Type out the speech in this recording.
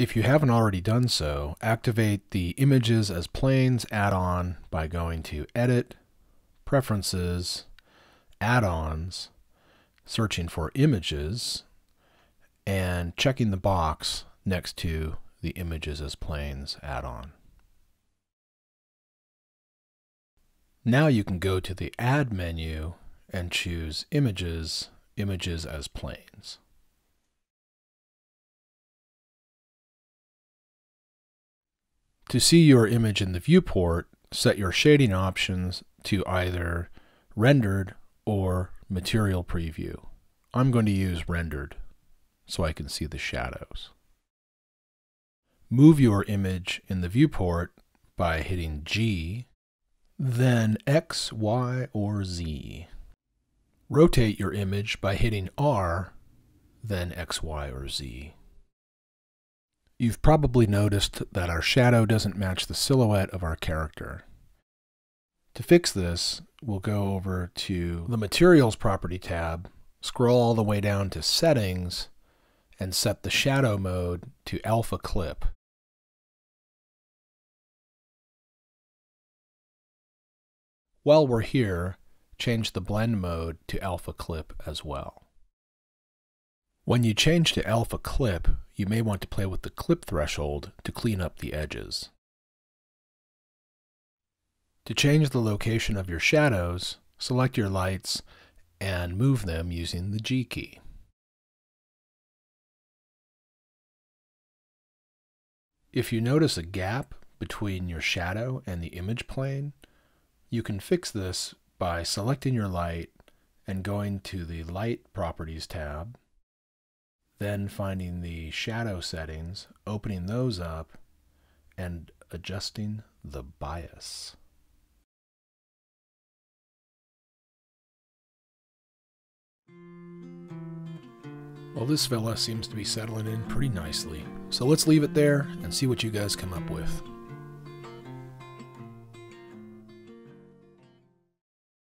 If you haven't already done so, activate the Images as Planes add-on by going to Edit, Preferences, Add-ons, searching for Images, and checking the box next to the Images as Planes add-on. Now you can go to the Add menu and choose Images, Images as Planes. To see your image in the viewport, set your shading options to either rendered or material preview. I'm going to use rendered so I can see the shadows. Move your image in the viewport by hitting G, then X, Y, or Z. Rotate your image by hitting R, then X, Y, or Z. You've probably noticed that our shadow doesn't match the silhouette of our character. To fix this, we'll go over to the Materials Property tab, scroll all the way down to Settings, and set the shadow mode to Alpha Clip. While we're here, change the blend mode to Alpha Clip as well. When you change to Alpha Clip, you may want to play with the clip threshold to clean up the edges. To change the location of your shadows, select your lights and move them using the G key. If you notice a gap between your shadow and the image plane, you can fix this by selecting your light and going to the Light Properties tab then finding the shadow settings, opening those up, and adjusting the bias. Well, this fella seems to be settling in pretty nicely. So let's leave it there and see what you guys come up with.